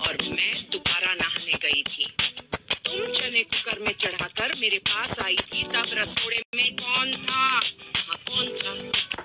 और मैं दोबारा नहाने गई थी। तुम चने कुकर में चढ़ाकर मेरे पास आई थी, तब रसोड़े में कौन था? हाँ कौन था?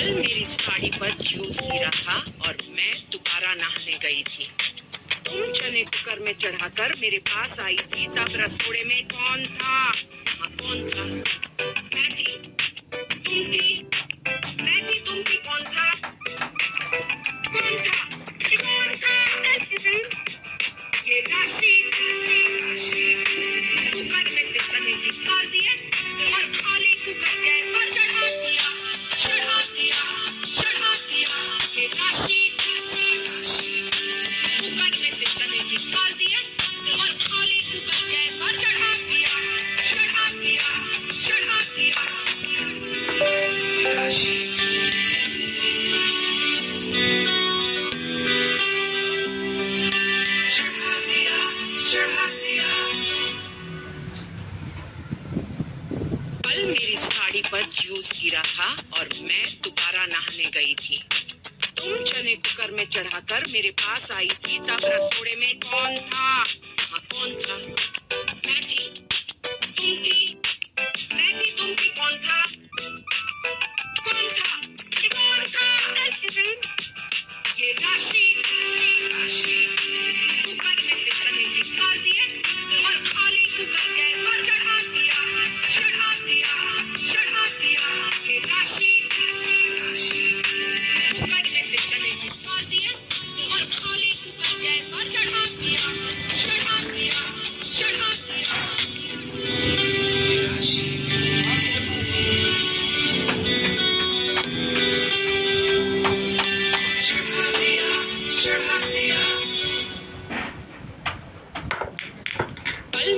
कल मेरी साड़ी पर जूस गिरा था और मैं दोबारा नहाने गई थी। तुम चने कुकर में चढ़ाकर मेरे पास आई थी, तब रसोड़े में कौन था? हाँ कौन था? मैं थी तुम थी? मैं थी तुम थी कौन था? कौन था? कौन था? ये राशि। कुकर में से चने निकाल दिए पर जूस गिरा था और मैं दोबारा नहाने गई थी। तुम चने कुकर में चढ़ाकर मेरे पास आई थी, तब रसोड़े में कौन था? हाँ कौन था? मैं थी तुम थी? मैं थी तुम थी कौन था? कौन था? कौन था? ये राशि।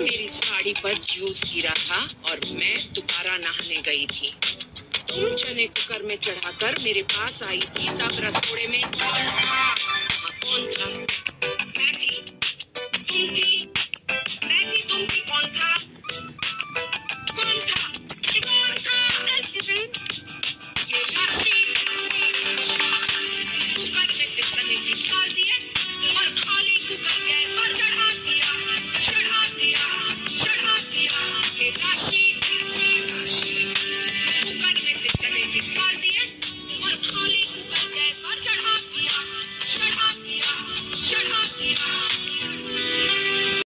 मेरी साड़ी पर जूस गिरा था और मैं दोबारा नहाने गई थी। तुम चने कुकर में चढ़ाकर मेरे पास आई थी? तब रसोड़े में कौन था? कौन था? मैं थी तुम थी? मैं थी तुम थी कौन था? कौन था? कौन था? कुकर में से चने निकाल